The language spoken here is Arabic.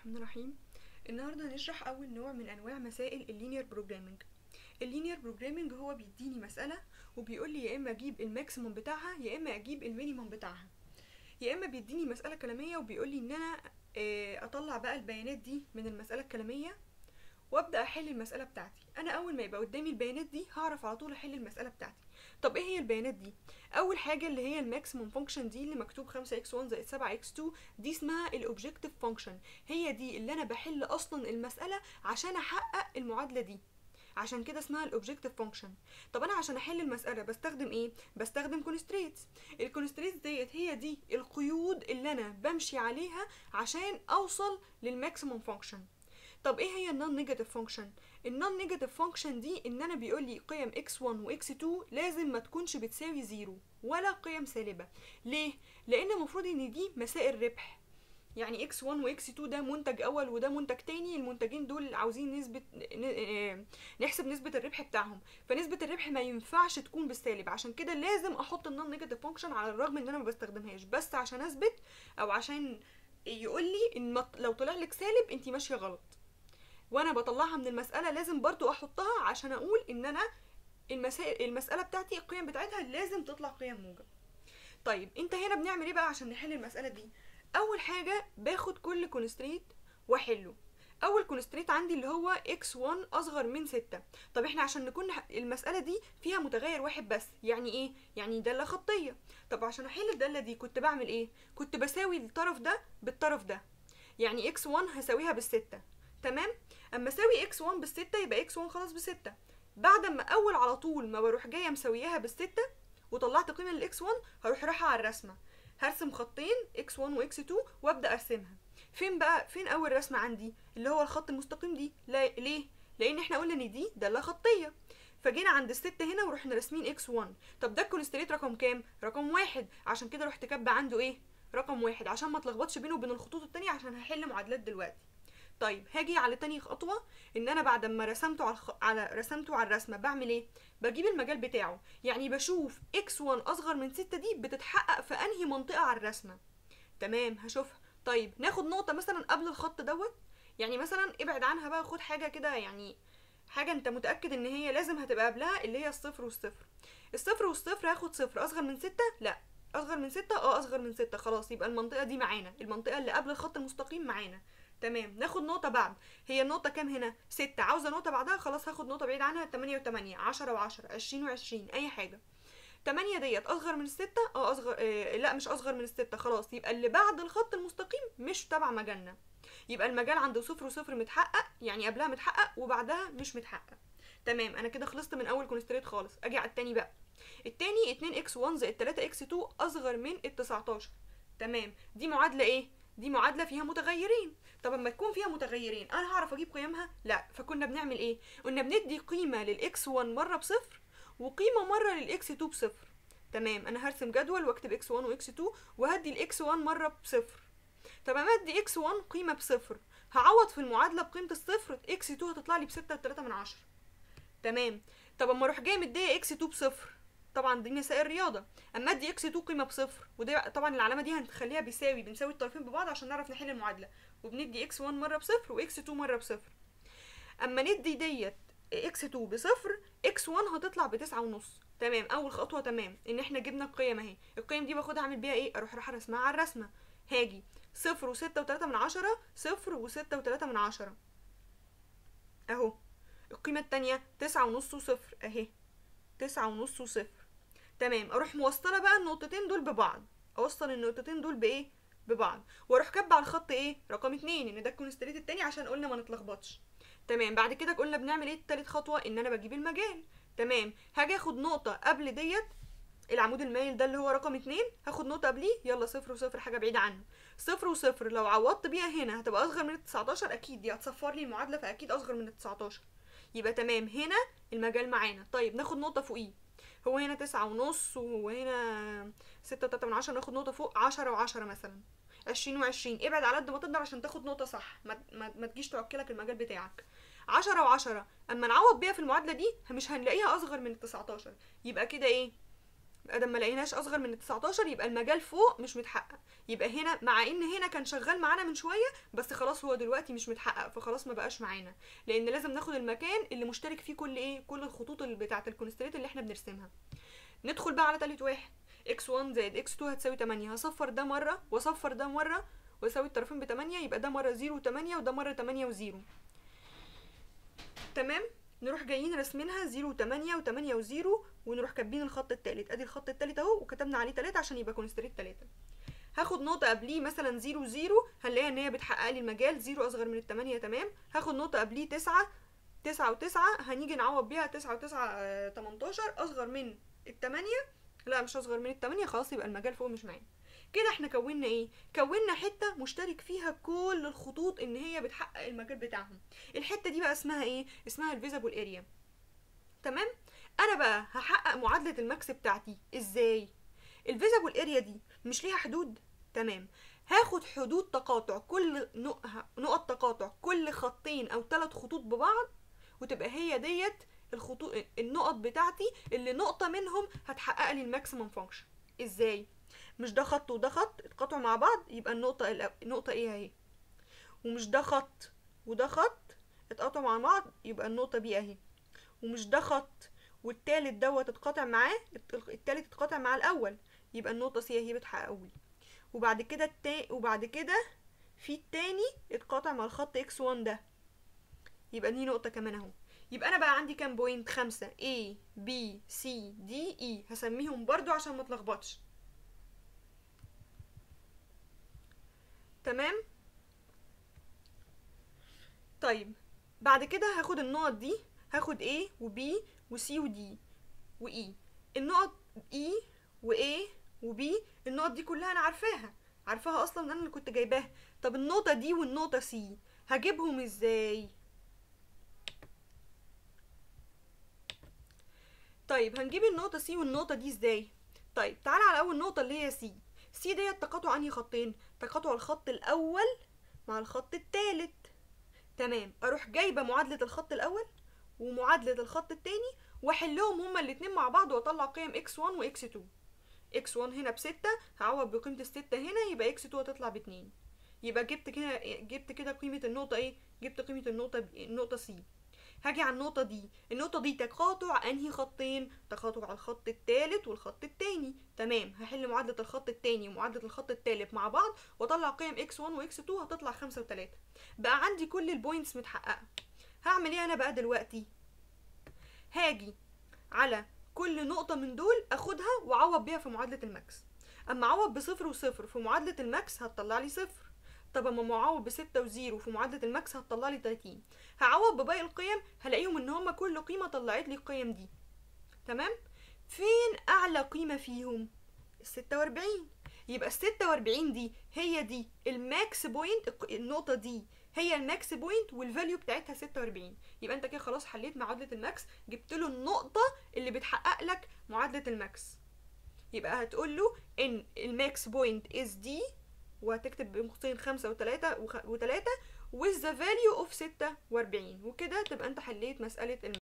الرحمن الرحيم. النهارده هنشرح أول نوع من أنواع مسائل ال linear programming ال linear programming هو بيديني مسألة وبيقول لي يا إما أجيب ال maximum بتاعها يا إما أجيب ال minimum بتاعها. يا إما بيديني مسألة كلامية وبيقول لي إن أنا آه، أطلع بقى البيانات دي من المسألة الكلامية وأبدأ أحل المسألة بتاعتي. أنا أول ما يبقى قدامي البيانات دي هعرف على طول أحل المسألة بتاعتي. طب إيه هي البيانات دي؟ أول حاجة اللي هي ال maximum function دي اللي مكتوب 5x1 زائد 7x2 دي اسمها ال objective function هي دي اللي أنا بحل أصلا المسألة عشان أحقق المعادلة دي. عشان كده اسمها ال objective function طب أنا عشان أحل المسألة بستخدم إيه؟ بستخدم constraints ال constraints ديت هي دي القيود اللي أنا بمشي عليها عشان أوصل لل maximum function طب إيه هي ال non-negative function ال non-negative function دي إن أنا بيقول لي قيم x1 وx2 لازم ما تكونش بتساوي zero ولا قيم سالبة. ليه؟ لأن المفروض إن دي مسائل ربح. يعني x1 وx2 ده منتج أول وده منتج تاني المنتجين دول عاوزين نسبة آه، نحسب نسبة الربح بتاعهم. فنسبة الربح ما ينفعش تكون بالسالب عشان كده لازم أحط ال non-negative function على الرغم إن أنا ما بستخدمهاش. بس عشان أثبت أو عشان يقول لي إن لو طلع لك سالب انت ماشية غلط. وأنا بطلعها من المسألة لازم برضو أحطها عشان أقول إن أنا المسائل المسألة بتاعتي القيم بتاعتها لازم تطلع قيم موجب. طيب أنت هنا بنعمل إيه بقى عشان نحل المسألة دي؟ أول حاجة باخد كل constraint وأحله. أول constraint عندي اللي هو x1 أصغر من 6 طب إحنا عشان نكون المسألة دي فيها متغير واحد بس يعني إيه؟ يعني دالة خطية. طب عشان أحل الدالة دي كنت بعمل إيه؟ كنت بساوي الطرف ده بالطرف ده. يعني x1 هساويها بالستة. تمام؟ أما أساوي x1 بالستة يبقى x1 خلاص بستة. بعد ما أول على طول ما بروح جاية مساوياها بالستة وطلعت قيمة لل x1 هروح رايحة على الرسمة. هرسم خطين x1 وx 2 وأبدأ أرسمها. فين بقى؟ فين أول رسمة عندي؟ اللي هو الخط المستقيم دي. لا ليه؟ لأن إحنا قلنا إن دي داله خطية. فجينا عند الستة هنا ورحنا راسمين x1 طب ده ال constraint رقم كام؟ رقم واحد. عشان كده رحت كاتبة عنده إيه؟ رقم واحد. عشان ما اتلخبطش بينه وبين الخطوط التانية عشان هحل معادلات دلوقتي. طيب هاجي على تاني خطوة إن أنا بعد ما رسمته على, الخ... على رسمته على الرسمة بعمل إيه؟ بجيب المجال بتاعه. يعني بشوف x1 أصغر من 6 دي بتتحقق في أنهي منطقة على الرسمة. تمام هشوفها. طيب ناخد نقطة مثلا قبل الخط دوت. يعني مثلا ابعد عنها بقى خد حاجة كده يعني حاجة أنت متأكد إن هي لازم هتبقى قبلها اللي هي الصفر والصفر. الصفر والصفر هاخد صفر. أصغر من ستة؟ لأ. أصغر من ستة؟ آه أصغر من ستة. خلاص يبقى المنطقة دي معانا. المنطقة اللي قبل الخط المستقيم معانا. تمام. ناخد نقطة بعد. هي النقطة كام هنا؟ ستة. عاوزة نقطة بعدها؟ خلاص هاخد نقطة بعيد عنها. تمانية وتمانية. عشرة وعشرة. عشرين وعشرين. أي حاجة. تمانية ديت أصغر من الستة آه أصغر آه لا مش أصغر من الستة خلاص. يبقى اللي بعد الخط المستقيم مش تبع مجالنا. يبقى المجال عنده صفر وصفر متحقق يعني قبلها متحقق وبعدها مش متحقق. تمام. أنا كده خلصت من أول constraint خالص. أجي على التاني بقى. التاني اتنين إكس 1 زائد تلاتة إكس 2 أصغر من التسعتاشر. تمام. دي معادلة إيه؟ دي معادلة فيها متغيرين. طب أما تكون فيها متغيرين أنا هعرف أجيب قيمها؟ لا فكنا بنعمل إيه؟ قلنا بندي قيمة للإكس 1 مرة بصفر وقيمة مرة للإكس 2 بصفر. تمام أنا هرسم جدول وأكتب إكس 1 وإكس 2 وهدي الإكس 1 مرة بصفر. طب أما أدي X 1 قيمة بصفر هعوض في المعادلة بقيمة الصفر X 2 هتطلع لي بستة وتلاتة من عشرة. تمام طب أما أروح جاي مديه X 2 بصفر طبعا دي مسائل رياضة. أما أدي X 2 قيمة بصفر وده طبعا العلامة دي هنخليها بيساوي بنساوي الطرفين ببعض عشان نعرف نحل المعادلة. وبندي إكس 1 مرة بصفر واكس 2 مرة بصفر. أما ندي ديت X 2 بصفر X 1 هتطلع بتسعة ونص. تمام أول خطوة تمام. إن إحنا جبنا القيم أهي. القيم دي باخدها أعمل بيها إيه؟ أروح رايحه أرسمها على الرسمة. هاجي. صفر وستة وتلاتة من عشرة صفر وستة وتلاتة من عشرة. أهو. القيمة التانية تسعة ونص وصفر. أهي. تسعة ونص وصفر. تمام. أروح موصلة بقى النقطتين دول ببعض. أوصل النقطتين دول بإيه؟ ببعض. وأروح كاتبه على الخط إيه؟ رقم اتنين إن ده الكونستريت التاني عشان قلنا ما نتلخبطش. تمام بعد كده قلنا بنعمل إيه؟ تالت خطوة إن أنا بجيب المجال. تمام هاجي آخد نقطة قبل ديت العمود المايل ده اللي هو رقم اتنين هاخد نقطة قبليه يلا صفر وصفر حاجة بعيدة عنه. صفر وصفر لو عوضت بيها هنا هتبقى أصغر من التسعتاشر أكيد دي هتصفر لي المعادلة فأكيد أصغر من التسعتاشر. يبقى تمام هنا المجال معانا. طيب ناخد نقطة فوقيه. هو هنا تسعة ونص وهنا ستة وتلاتة من عشرة ناخد نقطة فوق عشرة وعشرة مثلا. عشرين وعشرين. ابعد على قد ما تقدر عشان تاخد نقطة صح. ما, ما, ما تجيش تعكلك المجال بتاعك. عشرة وعشرة. أما نعوض بيها في المعادلة دي مش هنلاقيها أصغر من التسعتاشر. يبقى كده إيه؟ آدم ما لقيناش أصغر من 19 يبقى المجال فوق مش متحقق. يبقى هنا مع إن هنا كان شغال معانا من شوية بس خلاص هو دلوقتي مش متحقق فخلاص ما بقاش معانا. لأن لازم ناخد المكان اللي مشترك فيه كل إيه كل الخطوط اللي بتاعة الكونستريت اللي إحنا بنرسمها. ندخل بقى على تالت واحد. x1 زائد x2 هتساوي 8 هصفر ده مرة وأصفر ده مرة وأساوي الطرفين ب 8 يبقى ده مرة 0 و8 وده مرة 8 و0 تمام؟ نروح جايين راسمينها 0 و8 و8 و0 ونروح كاتبين الخط التالت. أدي الخط التالت أهو وكتبنا عليه 3 عشان يبقى كونستريت 3 هاخد نقطة قبليه مثلا 0 0 هنلاقيها إن هي بتحقق لي المجال 0 أصغر من التمانية تمام. هاخد نقطة قبليه 9 9 و9 هنيجي نعوض بيها 9 و9 18 أصغر من التمانية. لا مش أصغر من التمانية خلاص يبقى المجال فوق مش معانا كده إحنا كونا إيه؟ كونا حتة مشترك فيها كل الخطوط إن هي بتحقق المجال بتاعهم. الحتة دي بقى اسمها إيه؟ اسمها ال feasible area تمام؟ أنا بقى هحقق معادلة ال max بتاعتي. إزاي؟ ال feasible area دي مش ليها حدود؟ تمام. هاخد حدود تقاطع كل نقط تقاطع كل خطين أو ثلاث خطوط ببعض وتبقى هي ديت الخطوط النقط بتاعتي اللي نقطة منهم هتحقق لي ال maximum function. إزاي؟ مش ده خط وده خط اتقطعوا مع بعض يبقى النقطة النقطة A أهي. ومش ده خط وده خط اتقطعوا مع بعض يبقى النقطة B أهي. ومش ده خط والتالت دوت اتقطع معاه التالت اتقطع مع الأول. يبقى النقطة C اهي بتحققولي وبعد كده التا وبعد كده في التاني اتقطع مع الخط X 1 ده. يبقى دي نقطة كمان أهو. يبقى أنا بقى عندي كام point خمسة. A B C D E. هسميهم برضو عشان ما اتلخبطش. تمام؟ طيب. بعد كده هاخد النقط دي. هاخد A و B و C و D و E النقط E و A و B النقط دي كلها أنا عارفاها. عارفاها أصلا أنا اللي كنت جايباها. طب النقطة دي والنقطة C هجيبهم إزاي؟ طيب هنجيب النقطة C والنقطة دي إزاي؟ طيب تعالى على أول نقطة اللي هي C C ديت تقاطع أنهي خطين؟ تقاطع الخط الأول مع الخط الثالث تمام أروح جايبة معادلة الخط الأول؟ ومعادلة الخط الثاني واحلهم هما الاتنين مع بعض واطلع قيم x1 و x2 x1 هنا بستة هعوض بقيمة الستة هنا يبقى x2 هتطلع باتنين. يبقى جبت كده جبت كده قيمة النقطة إيه؟ جبت قيمة النقطة النقطه c. هاجي على النقطة دي. النقطة دي تقاطع أنهي خطين؟ تقاطع الخط التالت والخط التاني. تمام. هحل معادلة الخط التاني ومعادلة الخط التالت مع بعض واطلع قيم x1 و x2 هتطلع خمسة وتلاتة. بقى عندي كل ال points متحققة. هعمل إيه أنا بقى دلوقتي؟ هاجي على كل نقطة من دول أخدها وأعوض بيها في معادلة ال max. أما أعوض بصفر وصفر في معادلة ال max هتطلع لي صفر. طب أما معوض بستة و zero في معادلة ال max هتطلع لي تلاتين. هعوض بباقي القيم هلاقيهم إن هما كل قيمة طلعت لي القيم دي. تمام؟ فين أعلى قيمة فيهم؟ الستة وأربعين. يبقى الستة وأربعين دي هي دي ال max point النقطة دي. هي ال max point وال value بتاعتها 46 يبقى انت كده خلاص حليت معادلة ال max جبت له النقطة اللي بتحقق لك معادلة ال max. يبقى هتقول له إن ال max point is دي وهتكتب بين قوسين خمسة وتلاتة وتلاتة with the value of ستة وأربعين. وكده تبقى انت حليت مسألة